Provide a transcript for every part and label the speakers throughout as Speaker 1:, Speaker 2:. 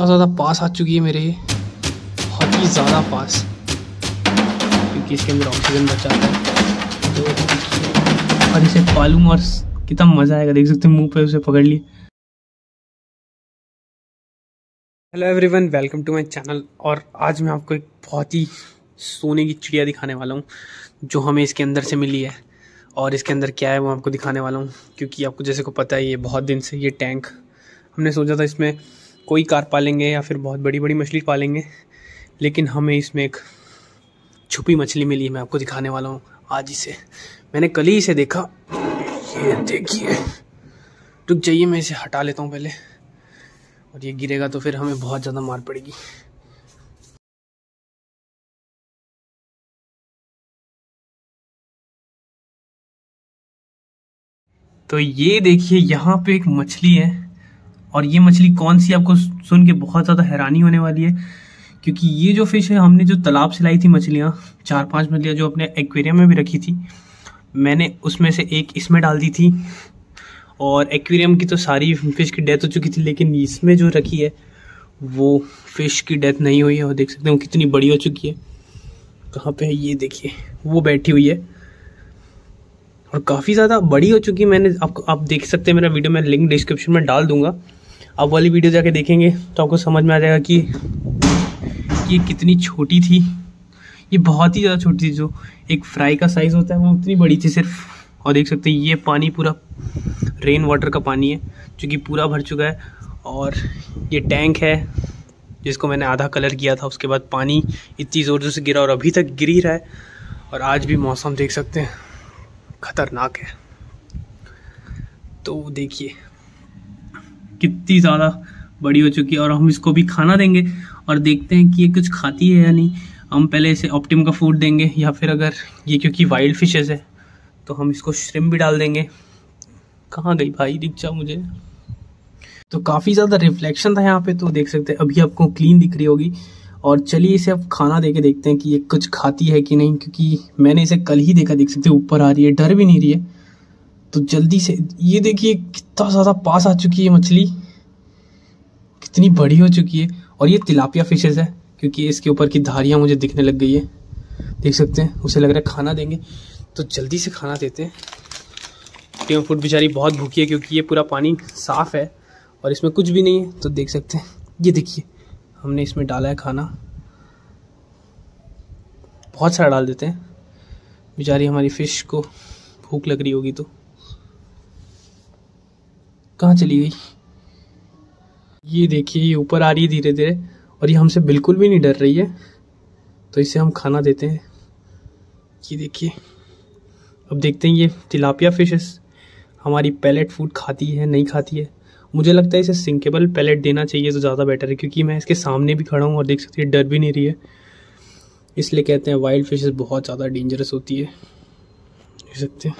Speaker 1: इतना ज़्यादा पास आ चुकी है मेरे। बहुत ही ज़्यादा पास। क्योंकि इसके अंदर ऑक्सीजन बचा है। तो और इसे पालूँ और कितना मज़ा आएगा, देख सकते हैं, मुँह पे उसे पकड़ लिए। Hello everyone welcome to my channel और आज मैं आपको एक बहुत ही सोने की चिड़िया दिखाने वाला हूँ, जो हमें इसके अंदर से मिली है। और इसके अंदर क्या है, वो आपको दिखाने वाला हूँ, क्योंकि आपको जैसे को पता है, ये बहुत दिन से ये टैंक हमने सोचा था इसमें कोई कार पालेंगे या फिर बहुत बड़ी बड़ी मछली पालेंगे। लेकिन हमें इसमें एक छुपी मछली मिली है, मैं आपको दिखाने वाला हूँ आज इसे। मैंने कल ही इसे देखा। ये देखिए। रुक जाइए, मैं इसे हटा लेता हूँ पहले। और ये गिरेगा तो फिर हमें बहुत ज़्यादा मार पड़ेगी। तो ये देखिए, यहाँ पे एक मछली है। और ये मछली कौन सी आपको सुन के बहुत ज़्यादा हैरानी होने वाली है, क्योंकि ये जो फ़िश है, हमने जो तालाब से लाई थी मछलियाँ चार पाँच मछलियाँ जो अपने एक्वेरियम में भी रखी थी, मैंने उसमें से एक इसमें डाल दी थी। और एक्वेरियम की तो सारी फ़िश की डेथ हो चुकी थी, लेकिन इसमें जो रखी है, वो फ़िश की डेथ नहीं हुई है, और देख सकते हो कितनी बड़ी हो चुकी है। कहाँ पे है ये देखिए, वो बैठी हुई है। और काफ़ी ज़्यादा बड़ी हो चुकी है, मैंने आपको, आप देख सकते हैं मेरा वीडियो मैं लिंक डिस्क्रिप्शन में डाल दूँगा। आप वाली वीडियो जाके देखेंगे तो आपको समझ में आ जाएगा कि ये कितनी छोटी थी। ये बहुत ही ज़्यादा छोटी थी जो एक फ्राई का साइज़ होता है, वो उतनी बड़ी थी सिर्फ़। और देख सकते हैं, ये पानी पूरा रेन वाटर का पानी है, जो कि पूरा भर चुका है। और ये टैंक है, जिसको मैंने आधा कलर किया था, उसके बाद पानी इतनी ज़ोर ज़ोर से गिरा और अभी तक गिर ही रहा है। और आज भी मौसम देख सकते हैं, ख़तरनाक है। तो देखिए कितनी ज़्यादा बड़ी हो चुकी है और हम इसको भी खाना देंगे और देखते हैं कि ये कुछ खाती है या नहीं। हम पहले इसे ऑप्टिम का फ़ूड देंगे या फिर अगर ये क्योंकि वाइल्ड फिशेज है तो हम इसको श्रिम भी डाल देंगे। कहाँ गई भाई? दिख जा मुझे। तो काफ़ी ज़्यादा रिफ्लेक्शन था यहाँ पे तो देख सकते हैं, अभी आपको क्लीन दिख रही होगी। और चलिए इसे अब खाना दे के देखते हैं कि ये कुछ खाती है कि नहीं, क्योंकि मैंने इसे कल ही देखा, देख सकते ऊपर आ रही है, डर भी नहीं रही है। तो जल्दी से, ये देखिए कितना ज़्यादा पास आ चुकी है मछली। कितनी बड़ी हो चुकी है। और ये तिलापिया फिशेज है, क्योंकि इसके ऊपर की धारियाँ मुझे दिखने लग गई है। देख सकते हैं, उसे लग रहा है खाना देंगे। तो जल्दी से खाना देते हैं। टीम फ़ूड बेचारी बहुत भूखी है, क्योंकि ये पूरा पानी साफ़ है और इसमें कुछ भी नहीं है। तो देख सकते हैं, ये देखिए, हमने इसमें डाला है खाना। बहुत सारा डाल देते हैं। बेचारी हमारी फ़िश को भूख लग रही होगी तो। कहाँ चली गई? ये देखिए, ये ऊपर आ रही है धीरे धीरे, और ये हमसे बिल्कुल भी नहीं डर रही है। तो इसे हम खाना देते हैं। ये देखिए, अब देखते हैं ये तिलापिया फिशेस हमारी पैलेट फ़ूड खाती है, नहीं खाती है। मुझे लगता है इसे सिंकेबल पैलेट देना चाहिए तो ज़्यादा बेटर है, क्योंकि मैं इसके सामने भी खड़ा हूँ और देख सकती है, डर भी नहीं रही है। इसलिए कहते हैं वाइल्ड फिशेस बहुत ज़्यादा डेंजरस होती है। देख सकते हैं,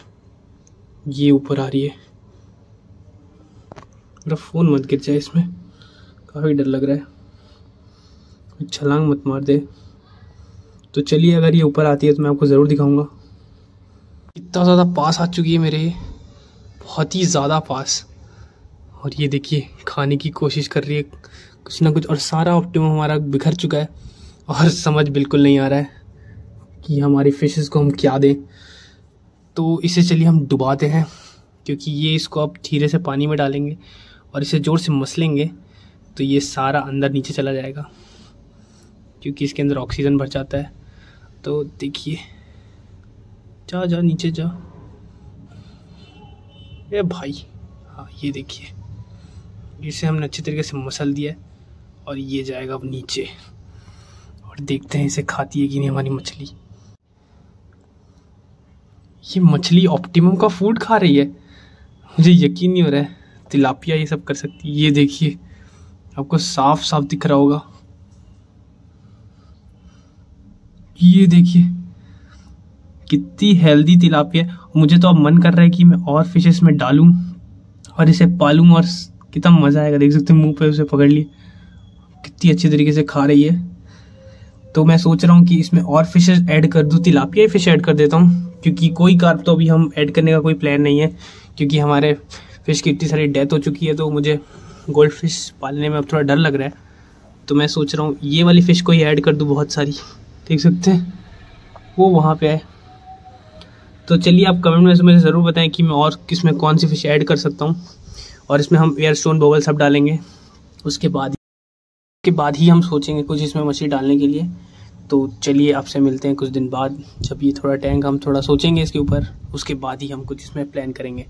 Speaker 1: ये ऊपर आ रही है। मेरा फ़ोन मत गिर जाए इसमें। काफ़ी डर लग रहा है। छलांग मत मार दे। तो चलिए, अगर ये ऊपर आती है तो मैं आपको ज़रूर दिखाऊँगा। इतना ज़्यादा पास आ चुकी है मेरे। बहुत ही ज़्यादा पास। और ये देखिए, खाने की कोशिश कर रही है। कुछ ना कुछ, और सारा ऑप्टिमम हमारा बिखर चुका है। और समझ बिल्कुल नहीं आ रहा है कि हमारी फिशेस को हम क्या दें। तो इसे चलिए हम डुबाते हैं, क्योंकि ये इसको अब धीरे से पानी में डालेंगे। और इसे ज़ोर से मसलेंगे तो ये सारा अंदर नीचे चला जाएगा, क्योंकि इसके अंदर ऑक्सीजन भर जाता है। तो देखिए, जा जा, नीचे जा। ए भाई हाँ ये देखिए, इसे हमने अच्छे तरीके से मसल दिया है, और ये जाएगा अब नीचे, और देखते हैं इसे खाती है कि नहीं हमारी मछली। ये मछली ऑप्टिमम का फ़ूड खा रही है, मुझे यकीन नहीं हो रहा है। तिलापिया ये सब कर सकती है। ये देखिए, आपको साफ़ साफ़ दिख रहा होगा। ये देखिए, कितनी हेल्दी तिलापिया। मुझे तो अब मन कर रहा है कि मैं और फिशेस में डालूं और इसे पालूं और कितना मज़ा आएगा। देख सकते हैं, मुँह पे उसे पकड़ लिए कितनी अच्छी तरीके से खा रही है। तो मैं सोच रहा हूँ कि इसमें और फिशेज ऐड कर दूँ। तिलापिया फ़िश ऐड कर देता हूँ, क्योंकि कोई कार्प तो अभी हम ऐड करने का कोई प्लान नहीं है, क्योंकि हमारे फ़िश की इतनी सारी डेथ हो चुकी है तो मुझे गोल्ड फ़िश पालने में अब थोड़ा डर लग रहा है। तो मैं सोच रहा हूँ, ये वाली फ़िश को ही ऐड कर दूँ बहुत सारी। देख सकते हैं, वो वहाँ पे है। तो चलिए आप कमेंट में मुझे ज़रूर बताएँ कि मैं और किसमें कौन सी फ़िश ऐड कर सकता हूँ। और इसमें हम एयर स्टोन बबल सब डालेंगे। उसके बाद के बाद ही हम सोचेंगे कुछ इसमें मछली डालने के लिए। तो चलिए आपसे मिलते हैं कुछ दिन बाद। जब ये थोड़ा टैंक हम थोड़ा सोचेंगे इसके ऊपर, उसके बाद ही हम कुछ इसमें प्लान करेंगे।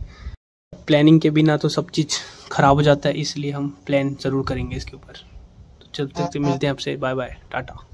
Speaker 1: प्लानिंग के बिना तो सब चीज़ ख़राब हो जाता है इसलिए हम प्लान ज़रूर करेंगे इसके ऊपर। तो चलते मिलते हैं आपसे। Bye bye tata.